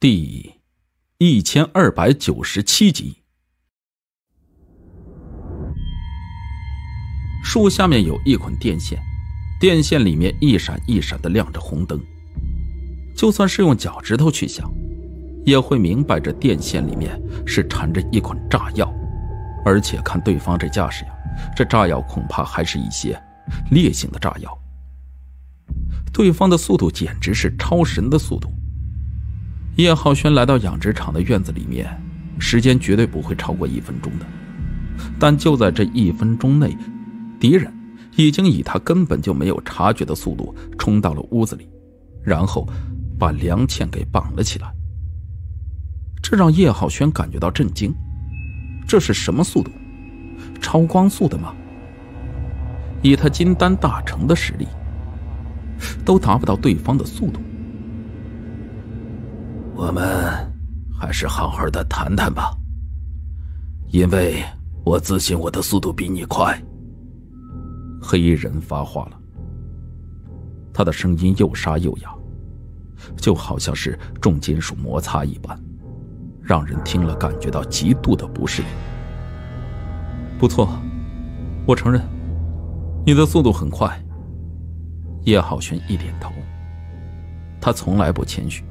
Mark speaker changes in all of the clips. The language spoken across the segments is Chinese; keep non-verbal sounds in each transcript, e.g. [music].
Speaker 1: 第一千二百九十七集。树下面有一捆电线，电线里面一闪一闪的亮着红灯。就算是用脚趾头去想，也会明白这电线里面是缠着一捆炸药。而且看对方这架势呀，这炸药恐怕还是一些烈性的炸药。对方的速度简直是超神的速度。叶浩轩来到养殖场的院子里面，时间绝对不会超过一分钟的。但就在这一分钟内，敌人已经以他根本就没有察觉的速度冲到了屋子里，然后把梁倩给绑了起来。这让叶浩轩感觉到震惊。这是什么速度？超光速的吗？以他金丹大成的实力，都达不到对方的速度。
Speaker 2: 我们还是好好的谈谈吧，因为我自信我的速度比你快。
Speaker 1: 黑衣人发话了，他的声音又沙又哑，就好像是重金属摩擦一般，让人听了感觉到极度的不适应。不错，我承认，你的速度很快。叶浩轩一点头，他从来不谦虚。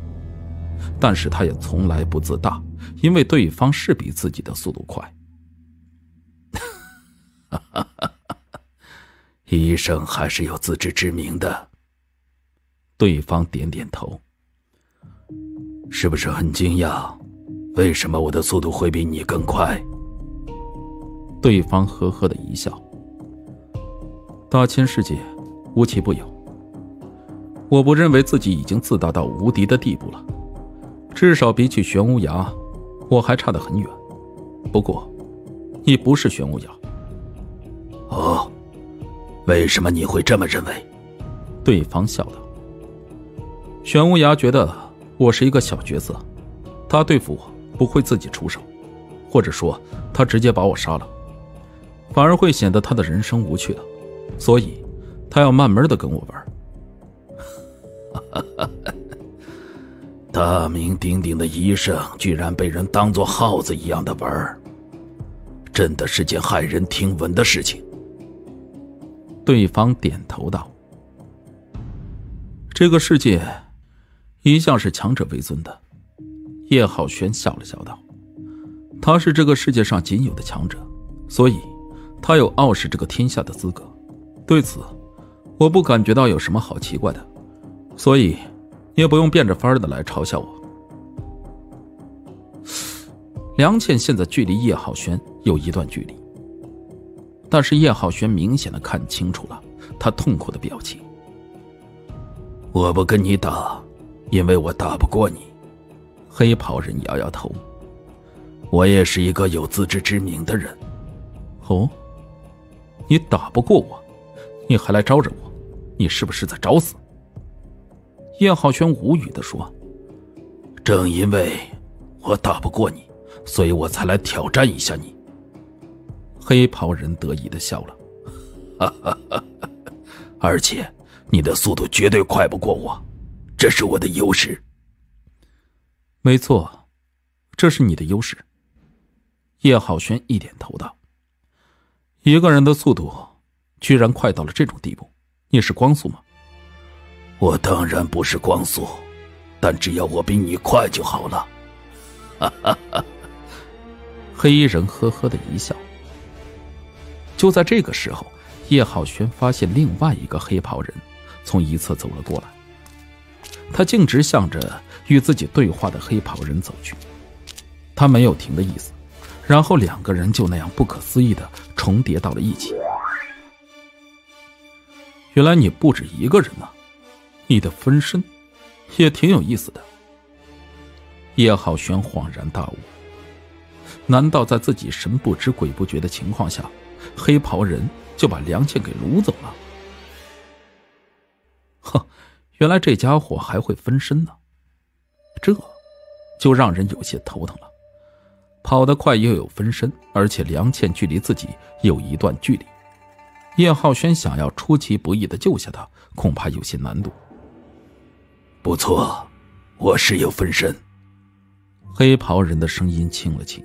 Speaker 1: 但是他也从来不自大，因为对方是比自己的速度快。[laughs]
Speaker 2: 医生还是有自知之明的。
Speaker 1: 对方点点头，
Speaker 2: 是不是很惊讶？为什么我的速度会比你更快？
Speaker 1: 对方呵呵的一笑。大千世界，无奇不有。我不认为自己已经自大到无敌的地步了。至少比起玄无涯，我还差得很远。不过，你不是玄无涯。
Speaker 2: 哦，为什么你会这么认为？
Speaker 1: 对方笑道。玄无涯觉得我是一个小角色，他对付我不会自己出手，或者说他直接把我杀了，反而会显得他的人生无趣了，所以他要慢慢的跟我玩。
Speaker 2: 大名鼎鼎的医生，居然被人当做耗子一样的玩真的是件骇人听闻的事情。
Speaker 1: 对方点头道：“这个世界一向是强者为尊的。”叶浩轩笑了笑道：“他是这个世界上仅有的强者，所以他有傲视这个天下的资格。对此，我不感觉到有什么好奇怪的，所以。”也不用变着法儿的来嘲笑我。梁倩现在距离叶浩轩有一段距离，但是叶浩轩明显的看清楚了他痛苦的表情。
Speaker 2: 我不跟你打，因为我打不过你。
Speaker 1: 黑袍人摇摇头。
Speaker 2: 我也是一个有自知之明的人。
Speaker 1: 哦，你打不过我，你还来招惹我，你是不是在找死？叶浩轩无语的说：“
Speaker 2: 正因为我打不过你，所以我才来挑战一下你。”
Speaker 1: 黑袍人得意的笑了：“
Speaker 2: 哈哈哈！而且你的速度绝对快不过我，这是我的优势。”
Speaker 1: 没错，这是你的优势。叶浩轩一点头道：“一个人的速度居然快到了这种地步，你是光速吗？”
Speaker 2: 我当然不是光速，但只要我比你快就好了。哈哈！
Speaker 1: 黑衣人呵呵的一笑。就在这个时候，叶浩轩发现另外一个黑袍人从一侧走了过来，他径直向着与自己对话的黑袍人走去。他没有停的意思，然后两个人就那样不可思议的重叠到了一起。原来你不止一个人呢。你的分身，也挺有意思的。叶浩轩恍然大悟：难道在自己神不知鬼不觉的情况下，黑袍人就把梁倩给掳走了？哼，原来这家伙还会分身呢，这就让人有些头疼了。跑得快又有分身，而且梁倩距离自己有一段距离，叶浩轩想要出其不意的救下他，恐怕有些难度。
Speaker 2: 不错，我是有分身，
Speaker 1: 黑袍人的声音轻了轻。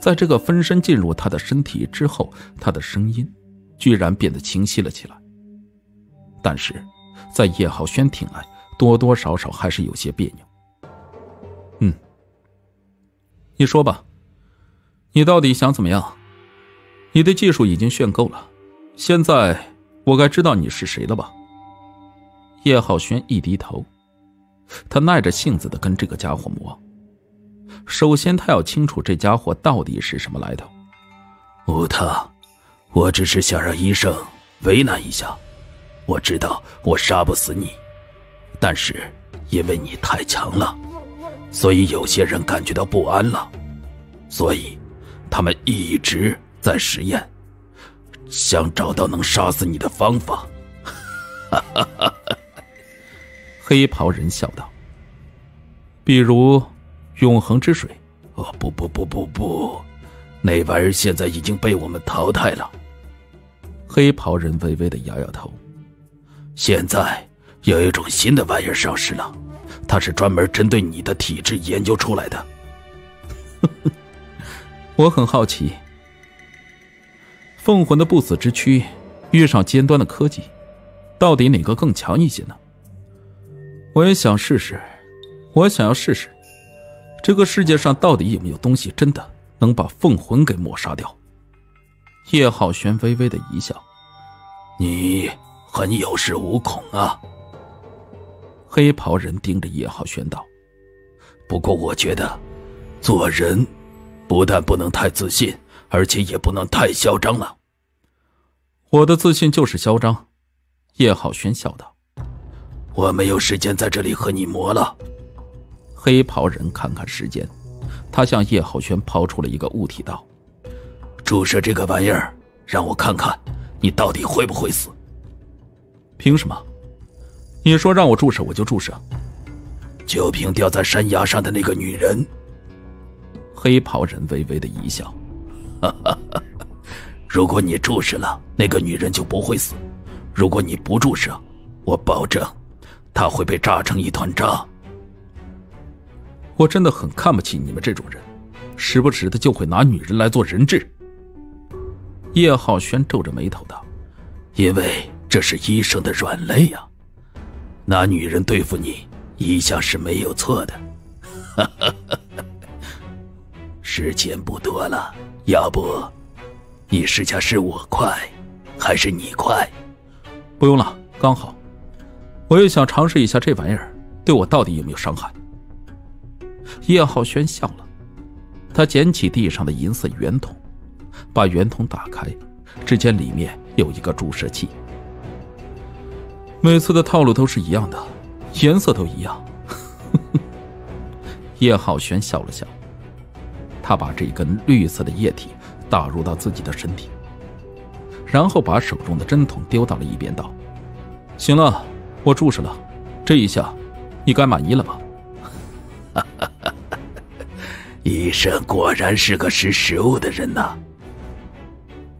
Speaker 1: 在这个分身进入他的身体之后，他的声音居然变得清晰了起来。但是，在叶浩轩听来，多多少少还是有些别扭。嗯，你说吧，你到底想怎么样？你的技术已经炫够了，现在我该知道你是谁了吧？叶浩轩一低头，他耐着性子的跟这个家伙磨。首先，他要清楚这家伙到底是什么来头。
Speaker 2: 无他，我只是想让医生为难一下。我知道我杀不死你，但是因为你太强了，所以有些人感觉到不安了，所以他们一直在实验，想找到能杀死你的方法。哈哈哈！
Speaker 1: 黑袍人笑道：“比如……”永恒之水，
Speaker 2: 哦不不不不不，那玩意儿现在已经被我们淘汰了。
Speaker 1: 黑袍人微微的摇摇头。
Speaker 2: 现在有一种新的玩意儿上市了，它是专门针对你的体质研究出来的。[laughs]
Speaker 1: 我很好奇，凤魂的不死之躯遇上尖端的科技，到底哪个更强一些呢？我也想试试，我想要试试。这个世界上到底有没有东西真的能把凤魂给抹杀掉？叶浩轩微微的一笑：“
Speaker 2: 你很有恃无恐啊。”
Speaker 1: 黑袍人盯着叶浩轩道：“
Speaker 2: 不过我觉得，做人不但不能太自信，而且也不能太嚣张了。”
Speaker 1: 我的自信就是嚣张。”叶浩轩笑道：“
Speaker 2: 我没有时间在这里和你磨了。”
Speaker 1: 黑袍人看看时间，他向叶浩轩抛出了一个物体，道：“
Speaker 2: 注射这个玩意儿，让我看看你到底会不会死。”
Speaker 1: 凭什么？你说让我注射，我就注射。
Speaker 2: 就凭掉在山崖上的那个女人。
Speaker 1: 黑袍人微微的一笑：“
Speaker 2: 哈哈哈！如果你注射了，那个女人就不会死；如果你不注射，我保证，他会被炸成一团渣。”
Speaker 1: 我真的很看不起你们这种人，时不时的就会拿女人来做人质。叶浩轩皱着眉头道：“
Speaker 2: 因为这是医生的软肋呀，拿女人对付你一向是没有错的。[laughs] 时间不多了，要不你试下是我快，还是你快？
Speaker 1: 不用了，刚好，我也想尝试一下这玩意儿对我到底有没有伤害。”叶浩轩笑了，他捡起地上的银色圆筒，把圆筒打开，只见里面有一个注射器。每次的套路都是一样的，颜色都一样。[laughs] 叶浩轩笑了笑，他把这根绿色的液体打入到自己的身体，然后把手中的针筒丢到了一边，道：“行了，我注视了，这一下，你该满意了吧？”
Speaker 2: 哈哈。医生果然是个识时务的人呐。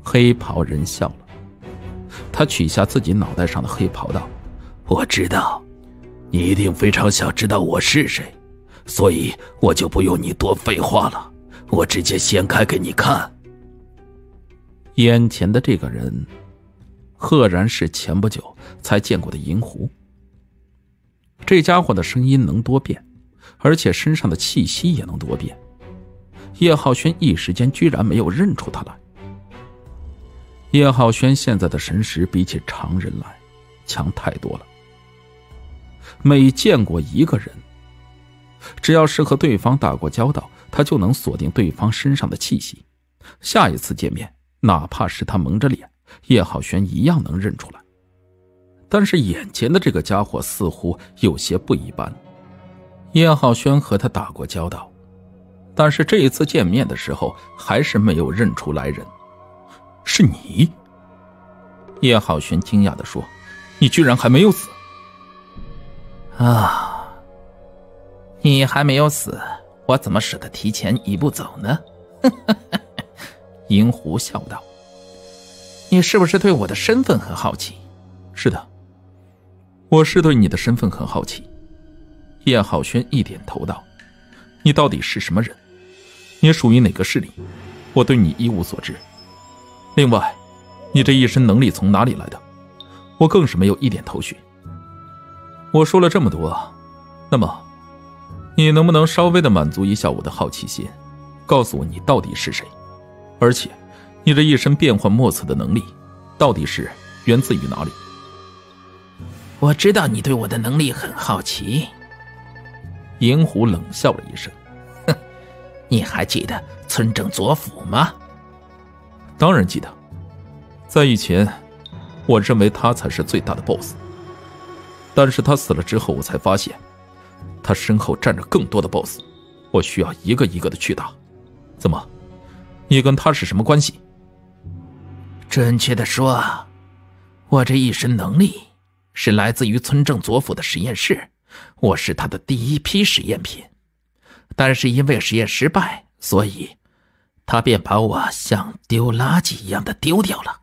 Speaker 1: 黑袍人笑了，他取下自己脑袋上的黑袍道：“
Speaker 2: 我知道，你一定非常想知道我是谁，所以我就不用你多废话了，我直接掀开给你看。”
Speaker 1: 眼前的这个人，赫然是前不久才见过的银狐。这家伙的声音能多变，而且身上的气息也能多变。叶浩轩一时间居然没有认出他来。叶浩轩现在的神识比起常人来强太多了。每见过一个人，只要是和对方打过交道，他就能锁定对方身上的气息。下一次见面，哪怕是他蒙着脸，叶浩轩一样能认出来。但是眼前的这个家伙似乎有些不一般。叶浩轩和他打过交道。但是这一次见面的时候，还是没有认出来人。是你？叶浩轩惊讶的说：“你居然还没有死！
Speaker 3: 啊，你还没有死，我怎么舍得提前一步走呢？” [laughs]
Speaker 1: 银狐笑道：“
Speaker 3: 你是不是对我的身份很好奇？”“
Speaker 1: 是的，我是对你的身份很好奇。”叶浩轩一点头道。你到底是什么人？你属于哪个势力？我对你一无所知。另外，你这一身能力从哪里来的？我更是没有一点头绪。我说了这么多，那么，你能不能稍微的满足一下我的好奇心，告诉我你到底是谁？而且，你这一身变幻莫测的能力，到底是源自于哪里？
Speaker 3: 我知道你对我的能力很好奇。
Speaker 1: 银狐冷笑了一声：“
Speaker 3: 哼，你还记得村正左辅吗？”
Speaker 1: 当然记得，在以前，我认为他才是最大的 BOSS。但是他死了之后，我才发现，他身后站着更多的 BOSS，我需要一个一个的去打。怎么，你跟他是什么关系？
Speaker 3: 准确的说，我这一身能力是来自于村正左府的实验室，我是他的第一批实验品。但是因为实验失败，所以，他便把我像丢垃圾一样的丢掉了。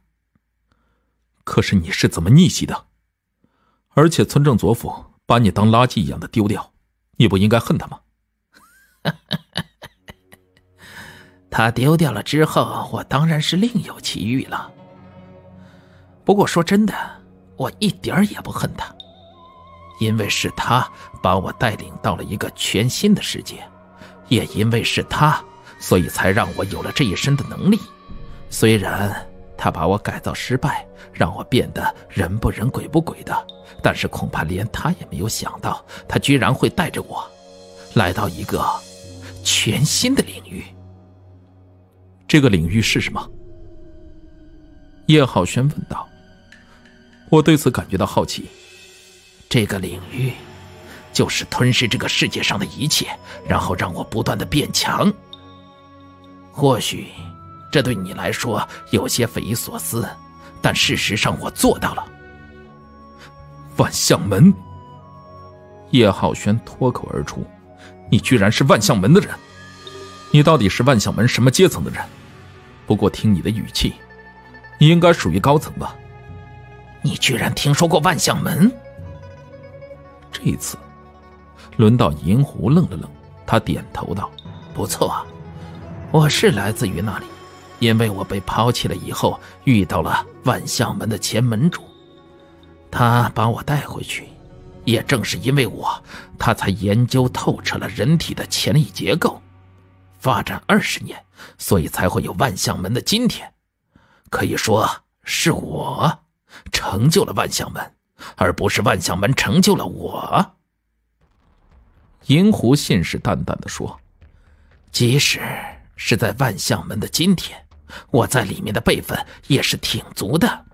Speaker 1: 可是你是怎么逆袭的？而且村正左辅把你当垃圾一样的丢掉，你不应该恨他吗？[laughs]
Speaker 3: 他丢掉了之后，我当然是另有其意了。不过说真的，我一点也不恨他，因为是他把我带领到了一个全新的世界，也因为是他，所以才让我有了这一身的能力。虽然他把我改造失败，让我变得人不人鬼不鬼的。但是恐怕连他也没有想到，他居然会带着我，来到一个全新的领域。
Speaker 1: 这个领域是什么？叶浩轩问道。我对此感觉到好奇。
Speaker 3: 这个领域，就是吞噬这个世界上的一切，然后让我不断的变强。或许，这对你来说有些匪夷所思，但事实上我做到了。
Speaker 1: 万象门，叶浩轩脱口而出：“你居然是万象门的人！你到底是万象门什么阶层的人？不过听你的语气，你应该属于高层吧？
Speaker 3: 你居然听说过万象门？”
Speaker 1: 这一次，轮到银狐愣了愣，他点头道：“
Speaker 3: 不错，我是来自于那里，因为我被抛弃了以后，遇到了万象门的前门主。”他把我带回去，也正是因为我，他才研究透彻了人体的潜力结构，发展二十年，所以才会有万象门的今天。可以说是我成就了万象门，而不是万象门成就了我。
Speaker 1: 银狐信誓旦旦地说：“
Speaker 3: 即使是在万象门的今天，我在里面的辈分也是挺足的。”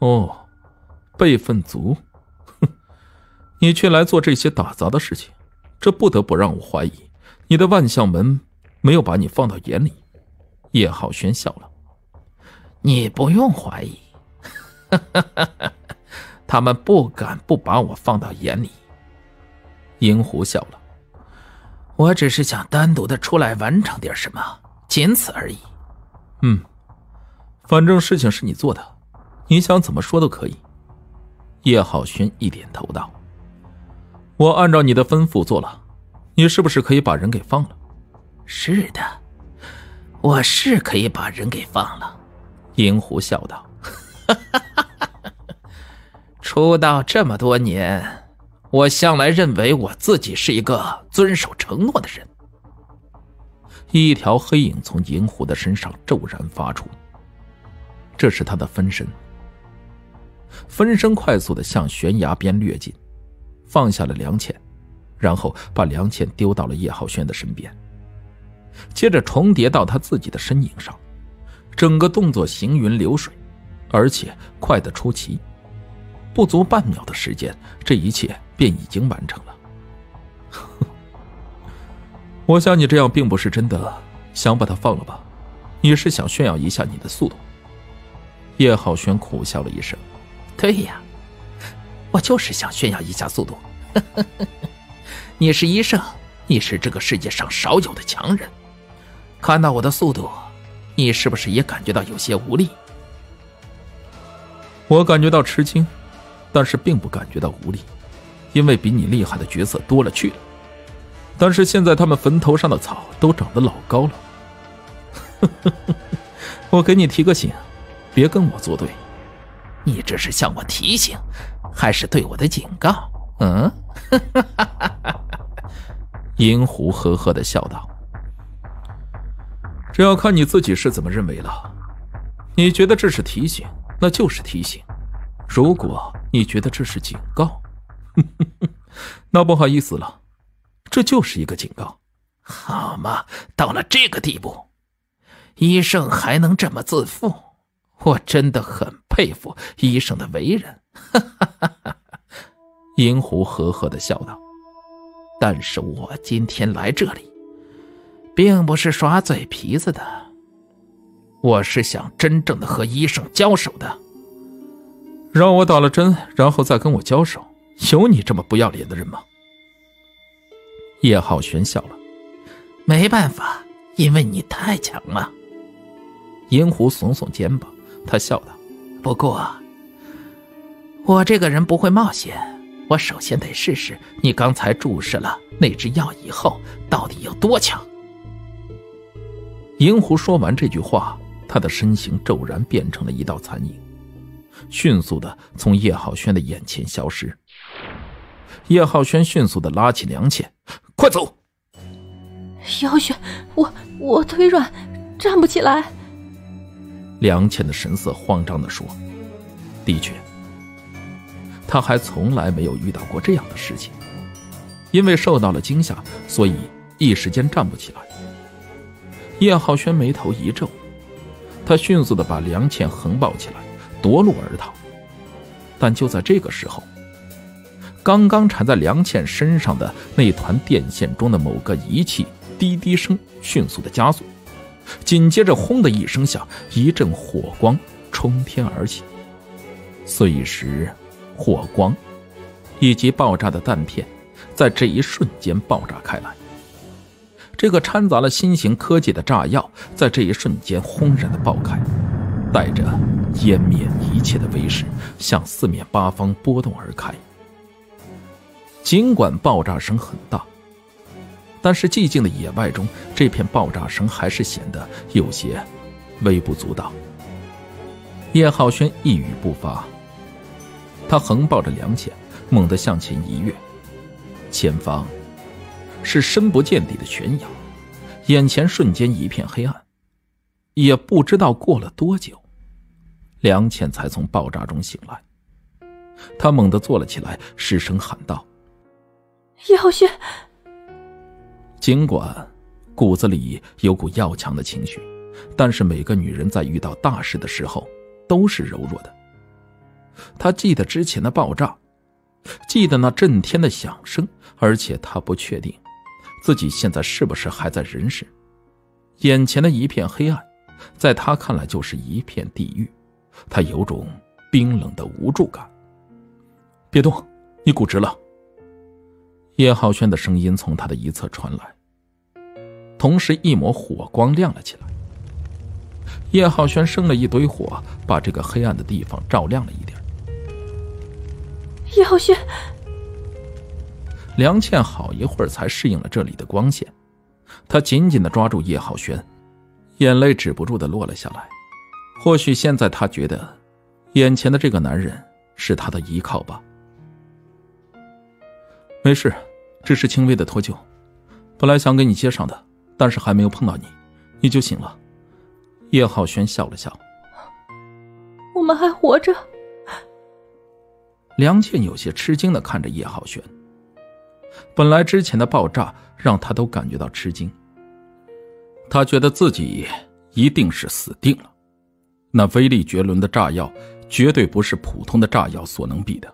Speaker 1: 哦。辈分足，哼！[laughs] 你却来做这些打杂的事情，这不得不让我怀疑你的万象门没有把你放到眼里。叶浩轩笑了：“
Speaker 3: 你不用怀疑，[laughs] 他们不敢不把我放到眼里。”
Speaker 1: 银狐笑了：“
Speaker 3: 我只是想单独的出来完成点什么，仅此而已。”
Speaker 1: 嗯，反正事情是你做的，你想怎么说都可以。叶浩轩一点头道：“我按照你的吩咐做了，你是不是可以把人给放了？”“
Speaker 3: 是的，我是可以把人给放了。”
Speaker 1: 银狐笑道：“
Speaker 3: 出道这么多年，我向来认为我自己是一个遵守承诺的人。”
Speaker 1: 一条黑影从银狐的身上骤然发出，这是他的分身。分身快速的向悬崖边掠进，放下了梁倩，然后把梁倩丢到了叶浩轩的身边，接着重叠到他自己的身影上，整个动作行云流水，而且快得出奇，不足半秒的时间，这一切便已经完成了。[laughs] 我想你这样并不是真的想把他放了吧？你是想炫耀一下你的速度？叶浩轩苦笑了一声。
Speaker 3: 对呀，我就是想炫耀一下速度。[laughs] 你是医生，你是这个世界上少有的强人，看到我的速度，你是不是也感觉到有些无力？
Speaker 1: 我感觉到吃惊，但是并不感觉到无力，因为比你厉害的角色多了去了。但是现在他们坟头上的草都长得老高了。[laughs] 我给你提个醒，别跟我作对。
Speaker 3: 你这是向我提醒，还是对我的警告？嗯？[laughs]
Speaker 1: 银狐呵呵的笑道：“这要看你自己是怎么认为了。你觉得这是提醒，那就是提醒；如果你觉得这是警告，[laughs] 那不好意思了，这就是一个警告。
Speaker 3: 好嘛，到了这个地步，医生还能这么自负，我真的很佩服医生的为人。[laughs] ”
Speaker 1: 银狐呵呵的笑道。
Speaker 3: 但是我今天来这里，并不是耍嘴皮子的，我是想真正的和医生交手的。
Speaker 1: 让我打了针，然后再跟我交手，有你这么不要脸的人吗？叶浩轩笑了，
Speaker 3: 没办法，因为你太强了。
Speaker 1: 银狐耸耸肩膀，他笑道：“
Speaker 3: 不过，我这个人不会冒险。”我首先得试试你刚才注射了那支药以后到底有多强。
Speaker 1: 银狐说完这句话，他的身形骤然变成了一道残影，迅速的从叶浩轩的眼前消失。叶浩轩迅速的拉起梁倩，快走！
Speaker 4: 叶浩轩，我我腿软，站不起来。
Speaker 1: 梁倩的神色慌张的说：“的确。”他还从来没有遇到过这样的事情，因为受到了惊吓，所以一时间站不起来。叶浩轩眉头一皱，他迅速的把梁倩横抱起来，夺路而逃。但就在这个时候，刚刚缠在梁倩身上的那团电线中的某个仪器滴滴声迅速的加速，紧接着轰的一声响，一阵火光冲天而起，碎石。火光，以及爆炸的弹片，在这一瞬间爆炸开来。这个掺杂了新型科技的炸药，在这一瞬间轰然的爆开，带着湮灭一切的威势，向四面八方波动而开。尽管爆炸声很大，但是寂静的野外中，这片爆炸声还是显得有些微不足道。叶浩轩一语不发。他横抱着梁倩，猛地向前一跃，前方是深不见底的悬崖，眼前瞬间一片黑暗。也不知道过了多久，梁倩才从爆炸中醒来。她猛地坐了起来，失声喊道：“
Speaker 4: 叶浩轩。”
Speaker 1: 尽管骨子里有股要强的情绪，但是每个女人在遇到大事的时候都是柔弱的。她记得之前的爆炸，记得那震天的响声，而且她不确定自己现在是不是还在人世。眼前的一片黑暗，在她看来就是一片地狱。他有种冰冷的无助感。别动，你骨折了。叶浩轩的声音从他的一侧传来，同时一抹火光亮了起来。叶浩轩生了一堆火，把这个黑暗的地方照亮了一点。
Speaker 4: 叶浩轩，
Speaker 1: 梁倩好一会儿才适应了这里的光线，她紧紧的抓住叶浩轩，眼泪止不住的落了下来。或许现在他觉得，眼前的这个男人是他的依靠吧。没事，只是轻微的脱臼，本来想给你接上的，但是还没有碰到你，你就醒了。叶浩轩笑了笑，
Speaker 4: 我们还活着。
Speaker 1: 梁倩有些吃惊的看着叶浩轩。本来之前的爆炸让他都感觉到吃惊，他觉得自己一定是死定了。那威力绝伦的炸药绝对不是普通的炸药所能比的。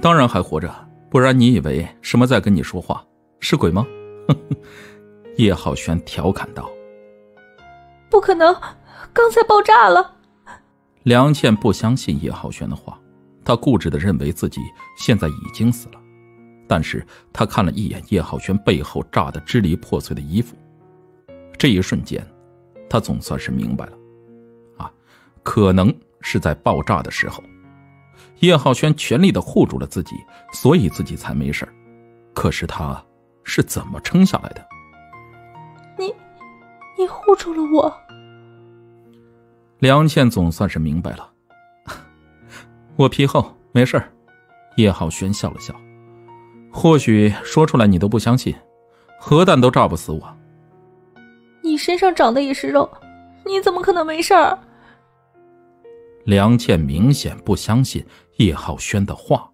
Speaker 1: 当然还活着，不然你以为什么在跟你说话？是鬼吗？叶浩轩调侃道：“
Speaker 4: 不可能，刚才爆炸了。”
Speaker 1: 梁倩不相信叶浩轩的话。她固执的认为自己现在已经死了，但是她看了一眼叶浩轩背后炸得支离破碎的衣服，这一瞬间，她总算是明白了，啊，可能是在爆炸的时候，叶浩轩全力的护住了自己，所以自己才没事可是他是怎么撑下来的。
Speaker 4: 你，你护住了我。
Speaker 1: 梁倩总算是明白了，[laughs] 我皮厚，没事叶浩轩笑了笑，或许说出来你都不相信，核弹都炸不死我。
Speaker 4: 你身上长的也是肉，你怎么可能没事儿？
Speaker 1: 梁倩明显不相信叶浩轩的话。